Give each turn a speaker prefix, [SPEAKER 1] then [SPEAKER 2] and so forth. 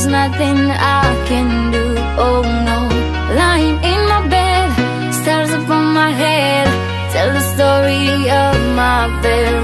[SPEAKER 1] there's nothing I can do, oh no. Lying in my bed, stars upon my head. Tell the story of my bed